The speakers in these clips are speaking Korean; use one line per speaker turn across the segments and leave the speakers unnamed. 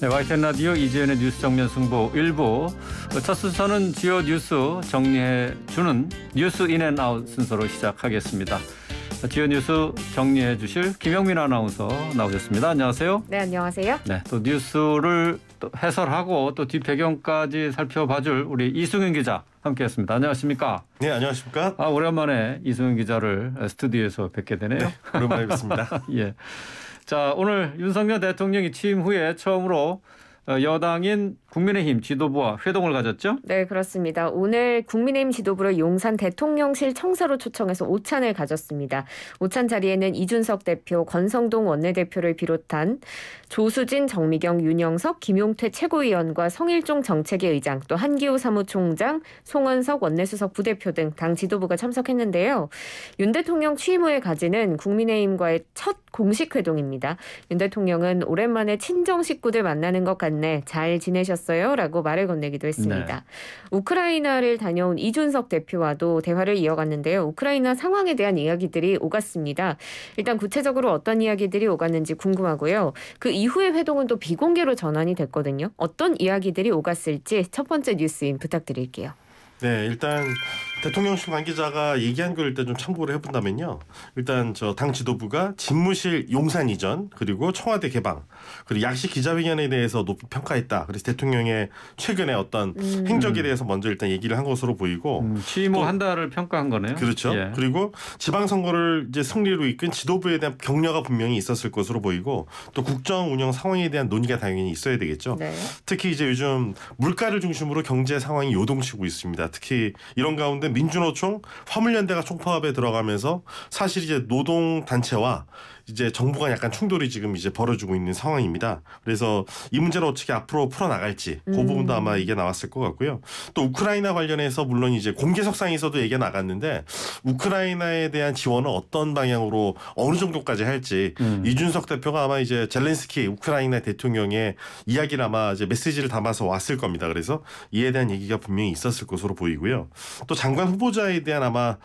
네, YTN 라디오 이재윤의 뉴스 정면 승부 1부 첫 순서는 주요 뉴스 정리해 주는 뉴스 in and out 순서로 시작하겠습니다. 주요 뉴스 정리해 주실 김영민 아나운서 나오셨습니다. 안녕하세요.
네, 안녕하세요.
네, 또 뉴스를 또 해설하고 또 뒷배경까지 살펴봐 줄 우리 이승윤 기자 함께했습니다. 안녕하십니까?
네, 안녕하십니까?
아 오랜만에 이승윤 기자를 스튜디오에서 뵙게 되네요. 네,
오랜만에 뵙습니다.
예. 자, 오늘 윤석열 대통령이 취임 후에 처음으로 어, 여당인 국민의힘 지도부와 회동을 가졌죠?
네, 그렇습니다. 오늘 국민의힘 지도부를 용산 대통령실 청사로 초청해서 오찬을 가졌습니다. 오찬 자리에는 이준석 대표, 권성동 원내대표를 비롯한 조수진, 정미경, 윤영석, 김용태 최고위원과 성일종 정책위 의장, 또 한기호 사무총장, 송원석 원내수석 부대표 등 당 지도부가 참석했는데요. 윤 대통령 취임 후에 가지는 국민의힘과의 첫 공식 회동입니다. 윤 대통령은 오랜만에 친정 식구들 만나는 것 같네. 잘 지내셨 어요? 라고 말을 건네기도 했습니다. 네. 우크라이나를 다녀온 이준석 대표와도 대화를 이어갔는데요. 우크라이나 상황에 대한 이야기들이 오갔습니다. 일단 구체적으로 어떤 이야기들이 오갔는지 궁금하고요. 그 이후의 회동은 또 비공개로 전환이 됐거든요. 어떤 이야기들이 오갔을지 첫 번째 뉴스인 부탁드릴게요.
네, 일단 대통령실 관계자가 얘기한 걸 일단 좀 참고를 해본다면요. 일단 저 당 지도부가 집무실 용산 이전 그리고 청와대 개방 그리고 약식 기자회견에 대해서 높이 평가했다. 그래서 대통령의 최근에 어떤 음. 행적에 대해서 먼저 일단 얘기를 한 것으로 보이고
음, 취임 후한 달을 평가한 거네요.
그렇죠. 예. 그리고 지방선거를 이제 승리로 이끈 지도부에 대한 격려가 분명히 있었을 것으로 보이고 또 국정 운영 상황에 대한 논의가 당연히 있어야 되겠죠. 네. 특히 이제 요즘 물가를 중심으로 경제 상황이 요동치고 있습니다. 특히 이런 가운데 민주노총 화물연대가 총파업에 들어가면서 사실 이제 노동 단체와 이제 정부가 약간 충돌이 지금 이제 벌어지고 있는 상황입니다. 그래서 이 문제를 어떻게 앞으로 풀어 나갈지 그 음. 부분도 아마 이게 나왔을 것 같고요. 또 우크라이나 관련해서 물론 이제 공개석상에서도 얘기가 나갔는데 우크라이나에 대한 지원은 어떤 방향으로 어느 정도까지 할지 음. 이준석 대표가 아마 이제 젤렌스키 우크라이나 대통령의 이야기를 아마 이제 메시지를 담아서 왔을 겁니다. 그래서 이에 대한 얘기가 분명히 있었을 것으로 보이고요. 또 장관 후보자에 대한 아마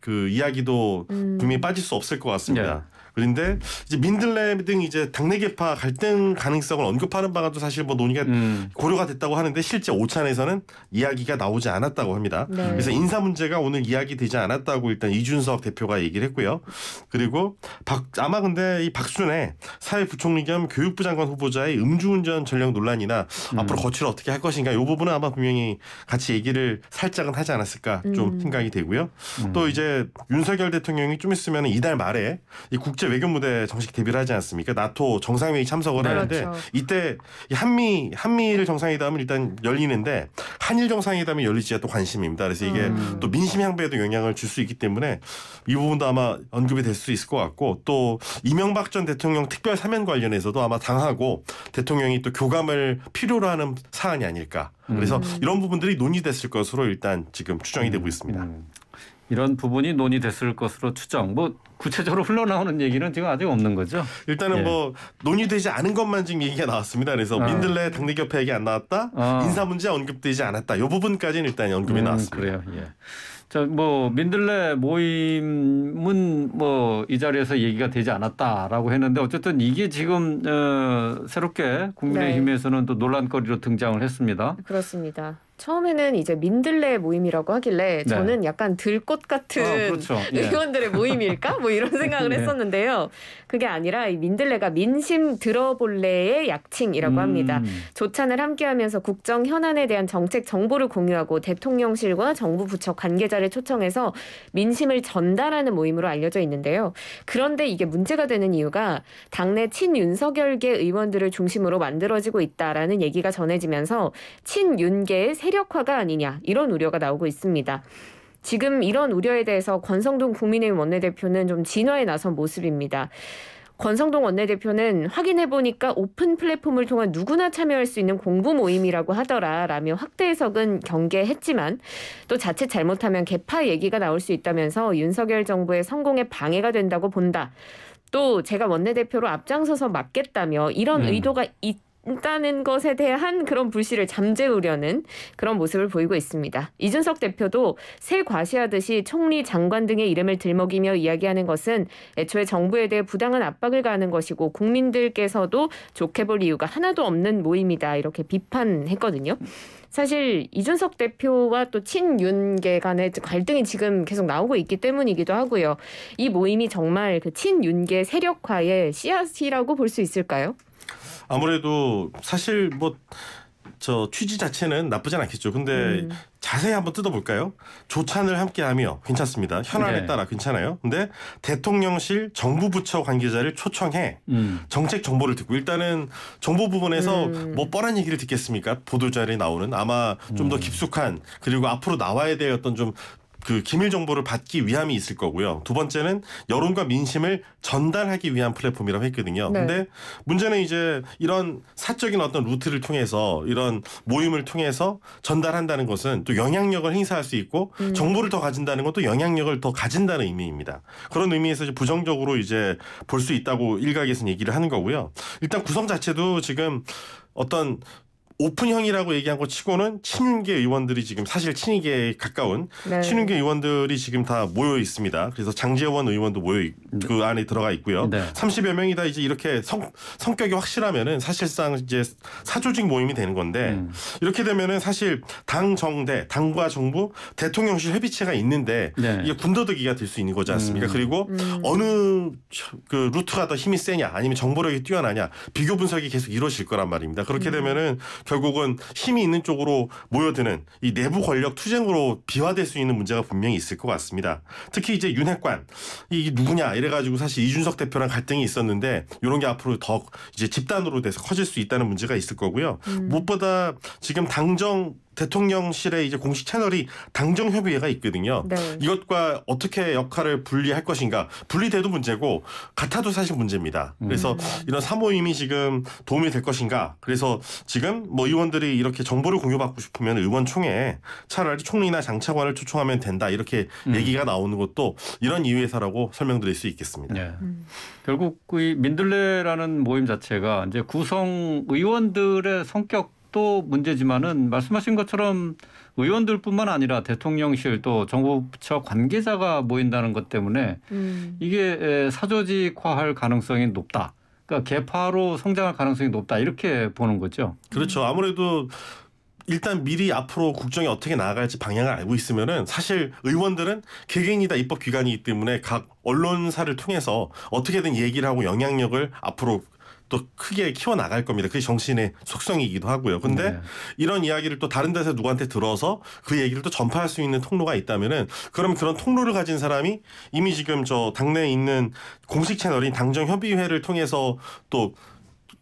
그 이야기도 음. 분명히 빠질 수 없을 것 같습니다. 네. 그런데 이제 민들레 등 이제 당내 개파 갈등 가능성을 언급하는 방안도 사실 뭐 논의가 음. 고려가 됐다고 하는데 실제 오찬에서는 이야기가 나오지 않았다고 합니다. 네. 그래서 인사 문제가 오늘 이야기되지 않았다고 일단 이준석 대표가 얘기를 했고요. 그리고 박 아마 근데 이 박순애 사회부총리 겸 교육부 장관 후보자의 음주운전 전력 논란이나 음. 앞으로 거취를 어떻게 할 것인가 이 부분은 아마 분명히 같이 얘기를 살짝은 하지 않았을까 좀 음. 생각이 되고요. 음. 또 이제 윤석열 대통령이 좀 있으면 이달 말에 이 국제 국제 외교 무대 정식 데뷔를 하지 않습니까? 나토 정상회의 참석을 네, 하는데 그렇죠. 이때 한미 한미일 정상회담은 일단 열리는데 한일 정상회담이 열리지가 또 관심입니다. 그래서 이게 음. 또 민심 향배에도 영향을 줄 수 있기 때문에 이 부분도 아마 언급이 될 수 있을 것 같고 또 이명박 전 대통령 특별 사면 관련해서도 아마 당하고 대통령이 또 교감을 필요로 하는 사안이 아닐까. 그래서 음. 이런 부분들이 논의됐을 것으로 일단 지금 추정이 되고 음. 있습니다. 음.
이런 부분이 논의됐을 것으로 추정. 뭐 구체적으로 흘러나오는 얘기는 지금 아직 없는 거죠.
일단은 예. 뭐 논의되지 않은 것만 지금 얘기가 나왔습니다. 그래서 어. 민들레 당내협회 얘기 안 나왔다, 어. 인사 문제 언급되지 않았다. 이 부분까지는 일단 언급이 음, 나왔습니다.
그래요. 예. 자뭐 민들레 모임은 뭐 이 자리에서 얘기가 되지 않았다라고 했는데 어쨌든 이게 지금 어, 새롭게 국민의힘에서는 네. 또 논란거리로 등장을 했습니다.
그렇습니다. 처음에는 이제 민들레 모임이라고 하길래 네. 저는 약간 들꽃 같은 어, 그렇죠. 예. 의원들의 모임일까? 뭐 이런 생각을 네. 했었는데요. 그게 아니라 이 민들레가 민심 들어볼래의 약칭이라고 음. 합니다. 조찬을 함께하면서 국정 현안에 대한 정책 정보를 공유하고 대통령실과 정부 부처 관계자를 초청해서 민심을 전달하는 모임으로 알려져 있는데요. 그런데 이게 문제가 되는 이유가 당내 친윤석열계 의원들을 중심으로 만들어지고 있다라는 얘기가 전해지면서 친윤계의 세력화가 아니냐 이런 우려가 나오고 있습니다. 지금 이런 우려에 대해서 권성동 국민의힘 원내대표는 좀 진화에 나선 모습입니다. 권성동 원내대표는 확인해 보니까 오픈 플랫폼을 통한 누구나 참여할 수 있는 공부 모임이라고 하더라 라며 확대 해석은 경계했지만 또 자칫 잘못하면 개파 얘기가 나올 수 있다면서 윤석열 정부의 성공에 방해가 된다고 본다. 또 제가 원내대표로 앞장서서 맡겠다며 이런 음. 의도가 있 있다는 것에 대한 그런 불씨를 잠재우려는 그런 모습을 보이고 있습니다. 이준석 대표도 새 과시하듯이 총리, 장관 등의 이름을 들먹이며 이야기하는 것은 애초에 정부에 대해 부당한 압박을 가하는 것이고 국민들께서도 좋게 볼 이유가 하나도 없는 모임이다 이렇게 비판했거든요. 사실 이준석 대표와 또 친윤계 간의 갈등이 지금 계속 나오고 있기 때문이기도 하고요. 이 모임이 정말 그 친윤계 세력화의 씨앗이라고 볼 수 있을까요?
아무래도 사실 뭐 저 취지 자체는 나쁘진 않겠죠. 근데 음. 자세히 한번 뜯어볼까요? 조찬을 함께하며 괜찮습니다. 현안에 네. 따라 괜찮아요. 근데 대통령실 정부 부처 관계자를 초청해 음. 정책 정보를 듣고 일단은 정보 부분에서 음. 뭐 뻔한 얘기를 듣겠습니까? 보도 자료에 나오는 아마 좀더 음. 깊숙한 그리고 앞으로 나와야 될 어떤 좀 그 기밀 정보를 받기 위함이 있을 거고요. 두 번째는 여론과 민심을 전달하기 위한 플랫폼이라고 했거든요. 네. 근데 문제는 이제 이런 사적인 어떤 루트를 통해서 이런 모임을 통해서 전달한다는 것은 또 영향력을 행사할 수 있고 음. 정보를 더 가진다는 것도 영향력을 더 가진다는 의미입니다. 그런 의미에서 이제 부정적으로 이제 볼 수 있다고 일각에서는 얘기를 하는 거고요. 일단 구성 자체도 지금 어떤 오픈형이라고 얘기한 것 치고는 친윤계 의원들이 지금 사실 친이계에 가까운 네. 친윤계 의원들이 지금 다 모여 있습니다. 그래서 장재원 의원도 모여 그 네. 안에 들어가 있고요. 네. 30여 명이 다 이제 이렇게 성, 성격이 확실하면은 사실상 이제 사조직 모임이 되는 건데 음. 이렇게 되면은 사실 당 정대, 당과 정부, 대통령실 협의체가 있는데 네. 이게 군더더기가 될 수 있는 거지 않습니까? 음. 그리고 음. 어느 그 루트가 더 힘이 세냐 아니면 정보력이 뛰어나냐 비교 분석이 계속 이루어질 거란 말입니다. 그렇게 음. 되면은 결국은 힘이 있는 쪽으로 모여드는 이 내부 권력 투쟁으로 비화될 수 있는 문제가 분명히 있을 것 같습니다. 특히 이제 윤핵관 이 누구냐 이래가지고 사실 이준석 대표랑 갈등이 있었는데 이런 게 앞으로 더 이제 집단으로 돼서 커질 수 있다는 문제가 있을 거고요. 음. 무엇보다 지금 당정 대통령실의 이제 공식 채널이 당정 협의회가 있거든요. 네. 이것과 어떻게 역할을 분리할 것인가 분리돼도 문제고 같아도 사실 문제입니다. 그래서 음. 이런 사모임이 지금 도움이 될 것인가. 그래서 지금 뭐 의원들이 이렇게 정보를 공유받고 싶으면 의원총회 차라리 총리나 장차관을 초청하면 된다 이렇게 음. 얘기가 나오는 것도 이런 이유에서라고 설명드릴 수 있겠습니다. 네. 음.
결국 이 민들레라는 모임 자체가 이제 구성 의원들의 성격 또 문제지만은 말씀하신 것처럼 의원들뿐만 아니라 대통령실 또 정부 부처 관계자가 모인다는 것 때문에 음. 이게 사조직화할 가능성이 높다. 그러니까 개파로 성장할 가능성이 높다 이렇게 보는 거죠.
그렇죠. 아무래도 일단 미리 앞으로 국정이 어떻게 나아갈지 방향을 알고 있으면은 사실 의원들은 개개인이 다 입법 기관이기 때문에 각 언론사를 통해서 어떻게든 얘기를 하고 영향력을 앞으로 또 크게 키워나갈 겁니다. 그게 정신의 속성이기도 하고요. 근데 네. 이런 이야기를 또 다른 데서 누구한테 들어서 그 얘기를 또 전파할 수 있는 통로가 있다면은 그러면 그런 통로를 가진 사람이 이미 지금 저 당내에 있는 공식 채널인 당정협의회를 통해서 또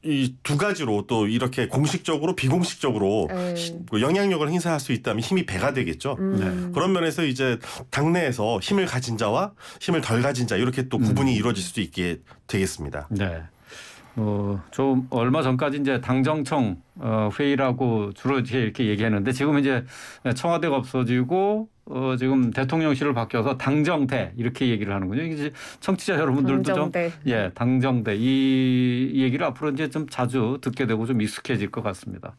이두 가지로 또 이렇게 공식적으로 비공식적으로 네. 그 영향력을 행사할 수 있다면 힘이 배가 되겠죠. 음. 네. 그런 면에서 이제 당내에서 힘을 가진 자와 힘을 덜 가진 자 이렇게 또 구분이 음. 이루어질 수도 있게 되겠습니다. 네.
뭐좀 얼마 전까지 이제 당정청 어, 회의라고 주로 이렇게 얘기했는데 지금 이제 청와대가 없어지고 어, 지금 대통령실을 바뀌어서 당정대 이렇게 얘기를 하는군요. 이게 청취자 여러분들도 당정대. 좀 예, 당정대 이 얘기를 앞으로 이제 좀 자주 듣게 되고 좀 익숙해질 것 같습니다.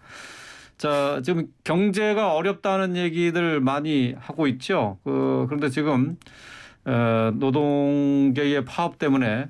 자, 지금 경제가 어렵다는 얘기들 많이 하고 있죠. 그, 그런데 지금 어, 노동계의 파업 때문에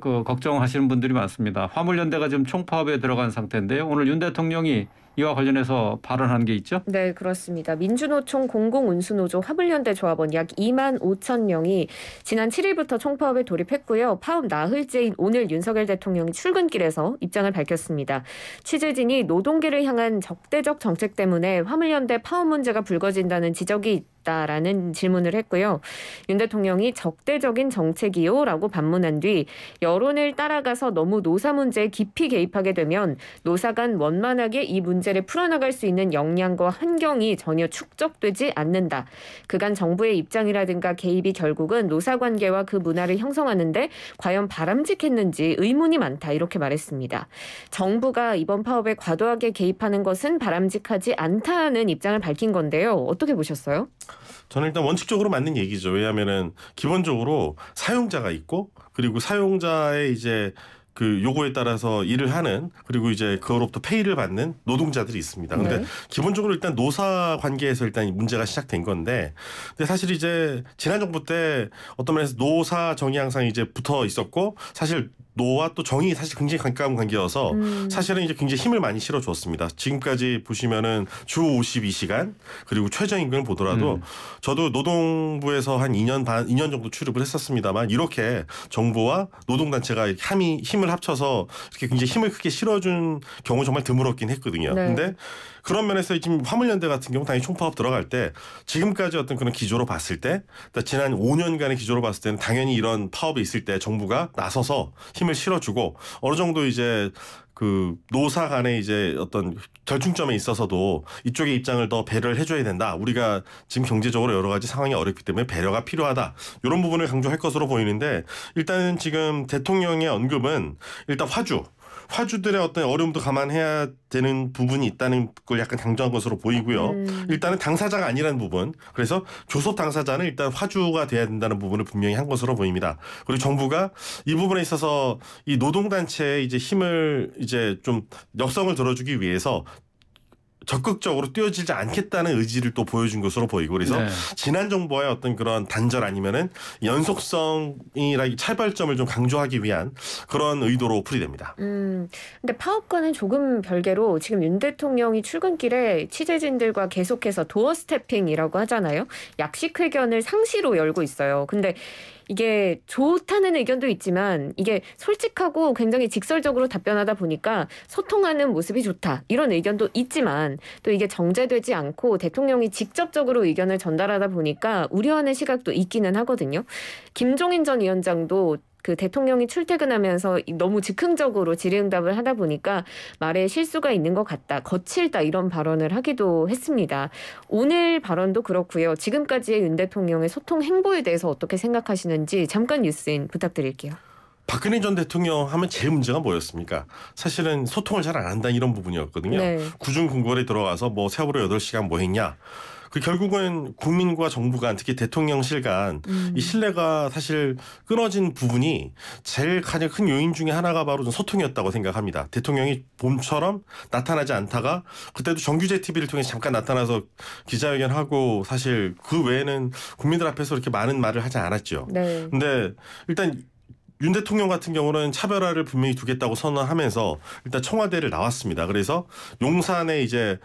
그 걱정하시는 분들이 많습니다. 화물연대가 지금 총파업에 들어간 상태인데요. 오늘 윤 대통령이 이와 관련해서 발언한 게 있죠?
네, 그렇습니다. 민주노총 공공운수노조 화물연대 조합원 약 2만 5천 명이 지난 7일부터 총파업에 돌입했고요. 파업 나흘째인 오늘 윤석열 대통령이 출근길에서 입장을 밝혔습니다. 취재진이 노동계를 향한 적대적 정책 때문에 화물연대 파업 문제가 불거진다는 지적이 있다라는 질문을 했고요. 윤 대통령이 적대적인 정책이요라고 반문한 뒤 여론을 따라가서 너무 노사 문제에 깊이 개입하게 되면 노사 간 원만하게 이 문제 를 풀어나갈 수 있는 역량과 환경이 전혀 축적되지 않는다. 그간 정부의 입장이라든가 개입이 결국은 노사 관계와 그 문화를 형성하는데 과연 바람직했는지 의문이 많다 이렇게 말했습니다. 정부가 이번 파업에 과도하게 개입하는 것은 바람직하지 않다는 입장을 밝힌 건데요. 어떻게 보셨어요?
저는 일단 원칙적으로 맞는 얘기죠. 왜냐하면은 기본적으로 사용자가 있고 그리고 사용자의 이제 그 요구에 따라서 일을 하는 그리고 이제 그로부터 페이를 받는 노동자들이 있습니다. 근데 네. 기본적으로 일단 노사 관계에서 일단 문제가 시작된 건데 근데 사실 이제 지난 정부 때 어떤 면에서 노사 정의 항상 이제 붙어 있었고 사실 노와 또 정이 사실 굉장히 가까운 관계여서 음. 사실은 이제 굉장히 힘을 많이 실어 주었습니다. 지금까지 보시면은 주 52시간 그리고 최저임금을 보더라도 음. 저도 노동부에서 한 2년 반 2년 정도 출입을 했었습니다만 이렇게 정부와 노동단체가 힘이 힘을 합쳐서 이렇게 굉장히 힘을 크게 실어준 경우 정말 드물었긴 했거든요. 네. 근데 그런 면에서 지금 화물연대 같은 경우 당연히 총파업 들어갈 때 지금까지 어떤 그런 기조로 봤을 때 그러니까 지난 5년간의 기조로 봤을 때는 당연히 이런 파업이 있을 때 정부가 나서서 힘을 실어주고 어느 정도 이제 그 노사 간의 이제 어떤 결중점에 있어서도 이쪽의 입장을 더 배려를 해줘야 된다. 우리가 지금 경제적으로 여러 가지 상황이 어렵기 때문에 배려가 필요하다. 이런 부분을 강조할 것으로 보이는데 일단은 지금 대통령의 언급은 일단 화주 화주들의 어떤 어려움도 감안해야 되는 부분이 있다는 걸 약간 강조한 것으로 보이고요. 음. 일단은 당사자가 아니라는 부분. 그래서 교섭 당사자는 일단 화주가 돼야 된다는 부분을 분명히 한 것으로 보입니다. 그리고 정부가 이 부분에 있어서 이 노동단체의 이제 힘을 이제 좀 역성을 들어주기 위해서 적극적으로 뛰어들지 않겠다는 의지를 또 보여준 것으로 보이고 그래서 네. 지난 정부와의 어떤 그런 단절 아니면은 연속성이라 차별점을 좀 강조하기 위한 그런 의도로 풀이됩니다.
음, 근데 파업과는 조금 별개로 지금 윤 대통령이 출근길에 취재진들과 계속해서 도어 스태핑이라고 하잖아요. 약식 회견을 상시로 열고 있어요. 근데 이게 좋다는 의견도 있지만 이게 솔직하고 굉장히 직설적으로 답변하다 보니까 소통하는 모습이 좋다 이런 의견도 있지만 또 이게 정제되지 않고 대통령이 직접적으로 의견을 전달하다 보니까 우려하는 시각도 있기는 하거든요. 김종인 전 위원장도 그 대통령이 출퇴근하면서 너무 즉흥적으로 질의응답을 하다 보니까 말에 실수가 있는 것 같다, 거칠다 이런 발언을 하기도 했습니다. 오늘 발언도 그렇고요. 지금까지의 윤 대통령의 소통 행보에 대해서 어떻게 생각하시는지 잠깐 뉴스인 부탁드릴게요.
박근혜 전 대통령 하면 제일 문제가 뭐였습니까? 사실은 소통을 잘 안 한다 이런 부분이었거든요. 네. 구중 궁궐에 들어가서 뭐 세월호 8시간 뭐 했냐. 그 결국은 국민과 정부 간 특히 대통령실 간이 음. 신뢰가 사실 끊어진 부분이 제일 가장 큰 요인 중에 하나가 바로 소통이었다고 생각합니다. 대통령이 봄처럼 나타나지 않다가 그때도 정규제 TV를 통해 잠깐 나타나서 기자회견하고 사실 그 외에는 국민들 앞에서 이렇게 많은 말을 하지 않았죠. 네. 근데 일단 윤 대통령 같은 경우는 차별화를 분명히 두겠다고 선언하면서 일단 청와대를 나왔습니다. 그래서 용산에 이제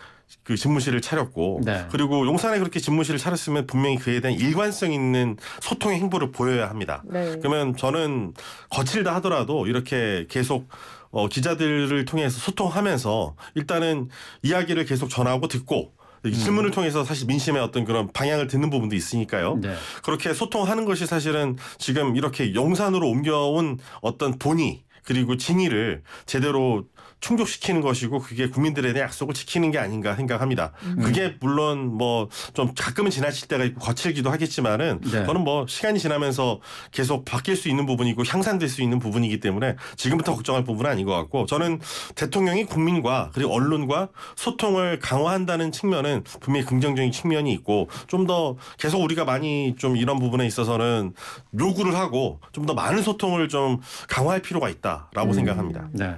그 집무실을 차렸고 네. 그리고 용산에 그렇게 집무실을 차렸으면 분명히 그에 대한 일관성 있는 소통의 행보를 보여야 합니다. 네. 그러면 저는 거칠다 하더라도 이렇게 계속 어, 기자들을 통해서 소통하면서 일단은 이야기를 계속 전하고 듣고 음. 질문을 통해서 사실 민심의 어떤 그런 방향을 듣는 부분도 있으니까요. 네. 그렇게 소통하는 것이 사실은 지금 이렇게 용산으로 옮겨온 어떤 본의 그리고 진위를 제대로 충족시키는 것이고 그게 국민들에 대한 약속을 지키는 게 아닌가 생각합니다. 음. 그게 물론 뭐 좀 가끔은 지나칠 때가 있고 거칠기도 하겠지만은 네. 그거는 뭐 시간이 지나면서 계속 바뀔 수 있는 부분이고 향상될 수 있는 부분이기 때문에 지금부터 걱정할 부분은 아닌 것 같고 저는 대통령이 국민과 그리고 언론과 소통을 강화한다는 측면은 분명히 긍정적인 측면이 있고 좀 더 계속 우리가 많이 좀 이런 부분에 있어서는 요구를 하고 좀 더 많은 소통을 좀 강화할 필요가 있다라고 음. 생각합니다. 네.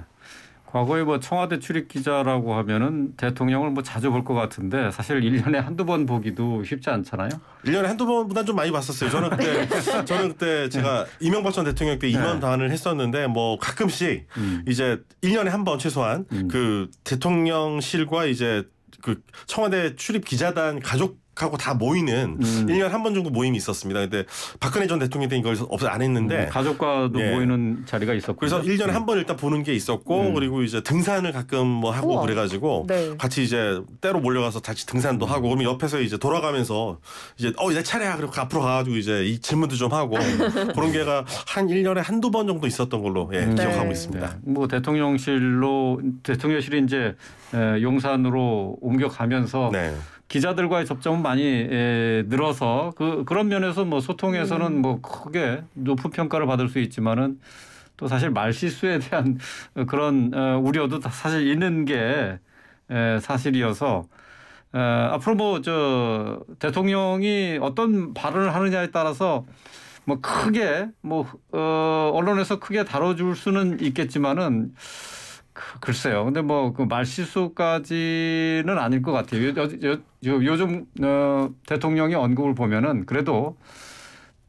과거에 뭐 청와대 출입 기자라고 하면은 대통령을 뭐 자주 볼 것 같은데 사실 1년에 한두 번 보기도 쉽지 않잖아요.
1년에 한두 번보단 좀 많이 봤었어요. 저는 그때 저는 그때 제가 네. 이명박 전 대통령 때 임원 네. 단을 했었는데 뭐 가끔씩 음. 이제 1년에 한 번 최소한 음. 그 대통령실과 이제 그 청와대 출입 기자단 가족 하고 다 모이는 음. 1년에 한번 정도 모임이 있었습니다. 근데 박근혜 전 대통령 때 이걸 없어 안 했는데 음,
가족과도 예. 모이는 자리가 있었고
그래서 1년에 네. 한번 일단 보는 게 있었고 음. 그리고 이제 등산을 가끔 뭐 하고 우와. 그래가지고 네. 같이 이제 때로 몰려가서 같이 등산도 음. 하고 그러면 옆에서 이제 돌아가면서 이제 어 이제 차례야 그리고 앞으로 가가지고 이제 이 질문도 좀 하고 그런 게가 한 1년에 한두 번 정도 있었던 걸로 예, 네. 기억하고 있습니다. 네.
뭐 대통령실로 대통령실이 이제 용산으로 옮겨가면서 네. 기자들과의 접점은 많이 에, 늘어서 그 그런 면에서 뭐 소통에서는 음. 뭐 크게 높은 평가를 받을 수 있지만은 또 사실 말 실수에 대한 그런 어, 우려도 사실 있는 게 에, 사실이어서 에, 앞으로 뭐 저 대통령이 어떤 발언을 하느냐에 따라서 뭐 크게 뭐 어, 언론에서 크게 다뤄줄 수는 있겠지만은 그, 글쎄요. 근데 뭐 그 말실수까지는 아닐 것 같아요. 요, 요, 요, 요즘 어, 대통령의 언급을 보면은 그래도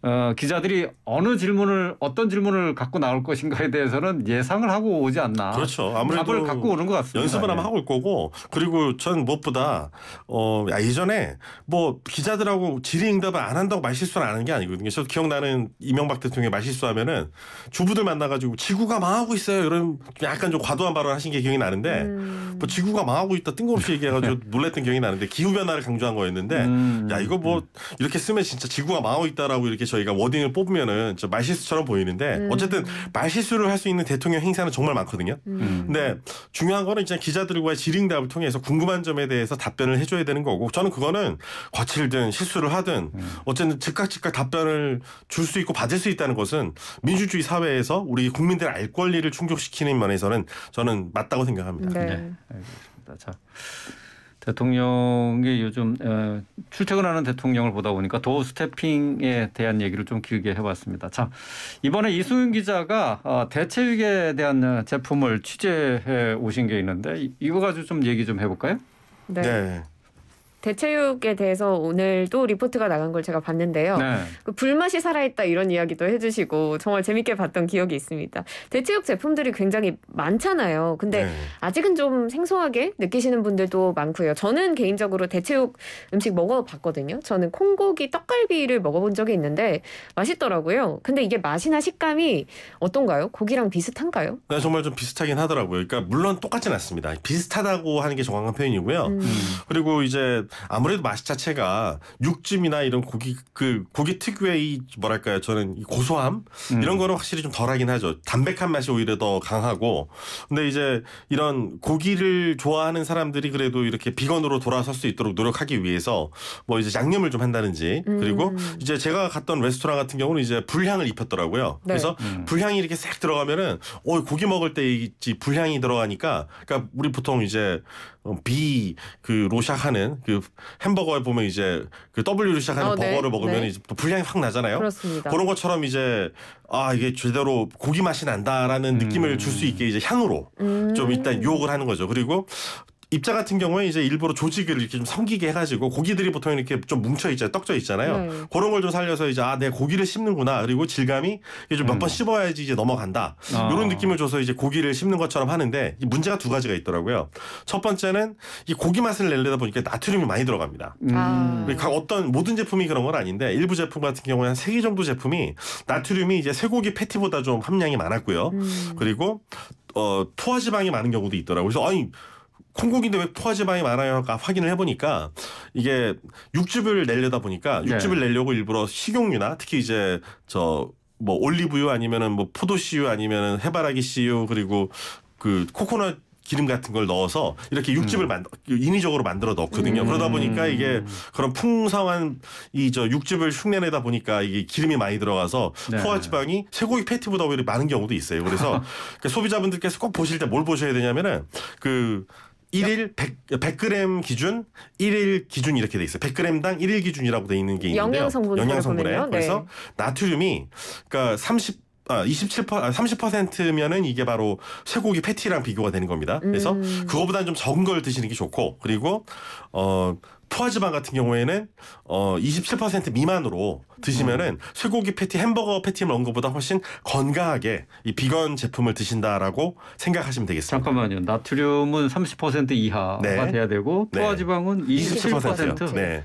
어, 기자들이 어느 질문을 어떤 질문을 갖고 나올 것인가에 대해서는 예상을 하고 오지 않나.
그렇죠. 아무래도
답을 갖고 오는 것 같습니다.
연습을 아마 예. 하고 올 거고 그리고 전 무엇보다 어 예전에 뭐 기자들하고 질의응답을 안 한다고 말실수를 안 하는 게 아니거든요. 저 기억나는 이명박 대통령이 말실수하면은 주부들 만나가지고 지구가 망하고 있어요. 이런 약간 좀 과도한 발언 하신 게 기억이 나는데 음. 뭐 지구가 망하고 있다 뜬금없이 얘기해가지고 놀랬던 기억이 나는데 기후 변화를 강조한 거였는데 음. 야 이거 뭐 이렇게 쓰면 진짜 지구가 망하고 있다라고 이렇게 저희가 워딩을 뽑으면은 저 말실수처럼 보이는데 음. 어쨌든 말실수를 할 수 있는 대통령 행사는 정말 많거든요. 음. 근데 중요한 거는 이제 기자들과의 질의응답을 통해서 궁금한 점에 대해서 답변을 해줘야 되는 거고 저는 그거는 거칠든 실수를 하든 음. 어쨌든 즉각 즉각 답변을 줄 수 있고 받을 수 있다는 것은 민주주의 사회에서 우리 국민들 알 권리를 충족시키는 면에서는 저는 맞다고 생각합니다.
네, 네 알겠습니다. 자. 대통령이 요즘 어, 출퇴근하는 대통령을 보다 보니까 도어 스태핑에 대한 얘기를 좀 길게 해봤습니다. 자 이번에 이수윤 기자가 어, 대체육에 대한 제품을 취재해 오신 게 있는데 이거 가지고 좀 얘기 좀 해볼까요?
네. 네. 대체육에 대해서 오늘도 리포트가 나간 걸 제가 봤는데요. 네. 그 불맛이 살아있다 이런 이야기도 해주시고 정말 재밌게 봤던 기억이 있습니다. 대체육 제품들이 굉장히 많잖아요. 근데 네. 아직은 좀 생소하게 느끼시는 분들도 많고요. 저는 개인적으로 대체육 음식 먹어봤거든요. 저는 콩고기 떡갈비를 먹어본 적이 있는데 맛있더라고요. 근데 이게 맛이나 식감이 어떤가요? 고기랑 비슷한가요?
네, 정말 좀 비슷하긴 하더라고요. 그러니까 물론 똑같진 않습니다. 비슷하다고 하는 게 정확한 표현이고요. 음. 그리고 이제 아무래도 맛 자체가 육즙이나 이런 고기 그 고기 특유의 이 뭐랄까요 저는 이 고소함 음. 이런 거는 확실히 좀 덜하긴 하죠. 담백한 맛이 오히려 더 강하고 근데 이제 이런 고기를 좋아하는 사람들이 그래도 이렇게 비건으로 돌아설 수 있도록 노력하기 위해서 뭐 이제 양념을 좀 한다든지 그리고 음. 이제 제가 갔던 레스토랑 같은 경우는 이제 불향을 입혔더라고요. 네. 그래서 음. 불향이 이렇게 싹 들어가면은 어 고기 먹을 때 이 불향이 들어가니까 그러니까 우리 보통 이제 어, 비그 로샥하는 그 햄버거에 보면 이제 그 W로 시작하는 어, 네. 버거를 먹으면 네. 이제 불향이 확 나잖아요.
그렇습니다.
그런 것처럼 이제 아 이게 제대로 고기 맛이 난다라는 음. 느낌을 줄 수 있게 이제 향으로 음. 좀 일단 유혹을 하는 거죠. 그리고 입자 같은 경우에 이제 일부러 조직을 이렇게 좀 섬기게 해가지고 고기들이 보통 이렇게 좀 뭉쳐 있잖아요, 떡져 있잖아요. 네. 그런 걸 좀 살려서 이제 아, 내 고기를 씹는구나. 그리고 질감이 좀 몇번 음. 씹어야지 이제 넘어간다. 아. 이런 느낌을 줘서 이제 고기를 씹는 것처럼 하는데 이 문제가 두 가지가 있더라고요. 첫 번째는 이 고기 맛을 내려다 보니까 나트륨이 많이 들어갑니다. 음. 아. 어떤 모든 제품이 그런 건 아닌데 일부 제품 같은 경우에 한 세 개 정도 제품이 나트륨이 이제 쇠고기 패티보다 좀 함량이 많았고요. 음. 그리고 어, 포화지방이 많은 경우도 있더라고요. 그래서 아니 콩고기인데 왜 포화지방이 많아요? 가 확인을 해보니까 이게 육즙을 내려다 보니까 네. 육즙을 네. 내려고 일부러 식용유나 특히 이제 저 뭐 올리브유 아니면은 뭐 포도씨유 아니면은 해바라기 씨유 그리고 그 코코넛 기름 같은 걸 넣어서 이렇게 육즙을 음. 만 인위적으로 만들어 넣거든요. 음. 그러다 보니까 이게 그런 풍성한 이 저 육즙을 흉내내다 보니까 이게 기름이 많이 들어가서 네. 포화 지방이 쇠고기 패티보다 오히려 많은 경우도 있어요. 그래서 그러니까 소비자분들께서 꼭 보실 때 뭘 보셔야 되냐면은 그 일일 100, 100g 기준, 일일 기준 이렇게 돼 있어요. 100g당 일일 기준이라고 돼 있는 게 있는데요.
영양 성분
영양 성분에. 네. 그래서 나트륨이 그러니까 30 아, 27% 30%면은 이게 바로 쇠고기 패티랑 비교가 되는 겁니다. 그래서 음. 그거보다는 좀 적은 걸 드시는 게 좋고 그리고 어 포화지방 같은 경우에는 어 27% 미만으로 드시면은 음. 쇠고기 패티, 햄버거 패티 먹은 것보다 훨씬 건강하게 이 비건 제품을 드신다라고 생각하시면 되겠습니다.
잠깐만요. 나트륨은 30% 이하가 네. 돼야 되고 네. 포화지방은 네. 27%. 27%. 네.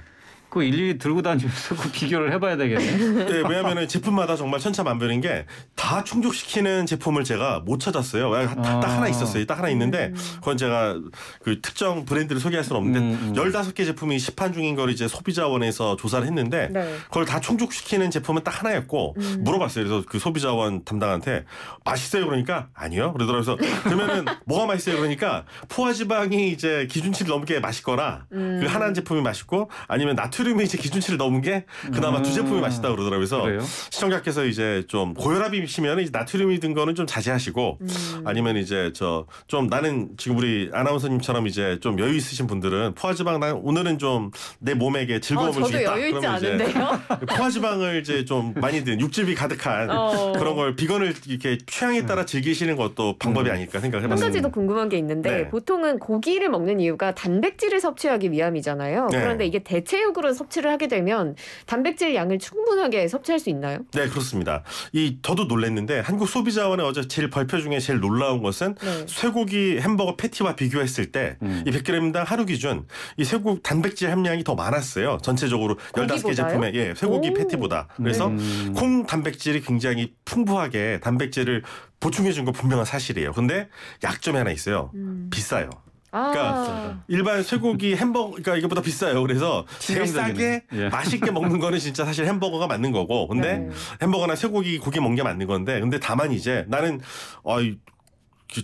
그 일일이 들고 다니면서 그 비교를 해봐야 되겠네.
네, 왜냐하면 제품마다 정말 천차만별인 게 다 충족시키는 제품을 제가 못 찾았어요. 딱, 아. 딱 하나 있었어요. 딱 하나 있는데 음. 그건 제가 그 특정 브랜드를 소개할 수는 없는데 음, 음. 15개 제품이 시판 중인 걸 이제 소비자원에서 조사를 했는데 네. 그걸 다 충족시키는 제품은 딱 하나였고 음. 물어봤어요. 그래서 그 소비자원 담당한테 맛있어요 그러니까 아니요. 그러더라고요. 그래서 그러면은 뭐가 맛있어요 그러니까 포화지방이 이제 기준치를 넘게 맛있거나 음. 그 하나는 제품이 맛있고 아니면 나트 나트륨이 이제 기준치를 넘은 게 그나마
음.
두 제품이 맛있다 그러더라고요. 그래서
그래요?
시청자께서 이제 좀 고혈압이시면 이제 나트륨이 든 거는 좀 자제하시고
음.
아니면 이제 저 좀 나는 지금 우리 아나운서님처럼 이제 좀 여유 있으신 분들은 포화지방 난 오늘은 좀 내 몸에게
어,
즐거움을
저도
주겠다.
여유 있지
그러면 이제
않은데요.
포화지방을 이제 좀 많이 든 육즙이 가득한
어.
그런 걸 비건을 이렇게 취향에 따라 즐기시는 것도 방법이
음.
아닐까
한
생각해봤습니다.
가지 더 궁금한 게 있는데
네.
보통은 고기를 먹는 이유가 단백질을 섭취하기 위함이잖아요.
네.
그런데 이게 대체육으로 섭취를 하게 되면 단백질 양을 충분하게 섭취할 수 있나요?
네 그렇습니다. 이 저도 놀랐는데 한국 소비자원의 어제 제일 발표 중에 제일 놀라운 것은
네.
쇠고기 햄버거 패티와 비교했을 때이
음.
100g당 하루 기준 이 쇠고기 단백질 함량이 더 많았어요. 전체적으로 15개
고기보다요?
제품에 예, 쇠고기
오.
패티보다. 그래서
음.
콩 단백질이 굉장히 풍부하게 단백질을 보충해 준건 분명한 사실이에요. 근데 약점이 하나 있어요.
음.
비싸요.
아,
그러니까 일반 쇠고기 햄버거 그러니까 이거보다 비싸요. 그래서 제일 싸게.
예.
맛있게 먹는 거는 진짜 사실 햄버거가 맞는 거고. 근데
네.
햄버거나 쇠고기 고기 먹는 게 맞는 건데 근데 다만 이제 나는 어, 이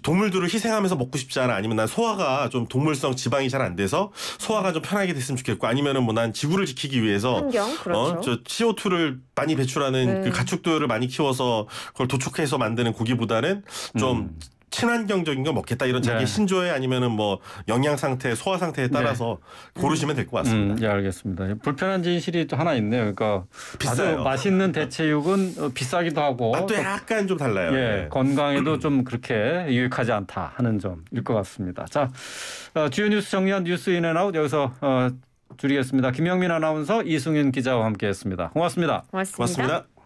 동물들을 희생하면서 먹고 싶지 않아 아니면 난 소화가 좀 동물성 지방이 잘 안 돼서 소화가 좀 편하게 됐으면 좋겠고 아니면은 뭐 난 지구를 지키기 위해서
환경 그렇죠.
어, 저 CO2를 많이 배출하는
네.
그 가축들을 많이 키워서 그걸 도축해서 만드는 고기보다는 좀
음.
친환경적인 거 먹겠다 이런 자기
네.
신조에 아니면은 뭐 영양 상태, 소화 상태에 따라서 고르시면 될 것 같습니다.
음, 예, 알겠습니다. 불편한 진실이 또 하나 있네요. 그러니까
비싸요.
아주 맛있는 대체육은 어, 비싸기도 하고
맛도
또
약간 좀 달라요.
예,
네.
건강에도 좀 그렇게 유익하지 않다 하는 점일 것 같습니다. 자, 어, 주요 뉴스 정리한 뉴스 인앤아웃 여기서 어, 줄이겠습니다. 김영민 아나운서 이승윤 기자와 함께했습니다. 고맙습니다.
고맙습니다.
고맙습니다.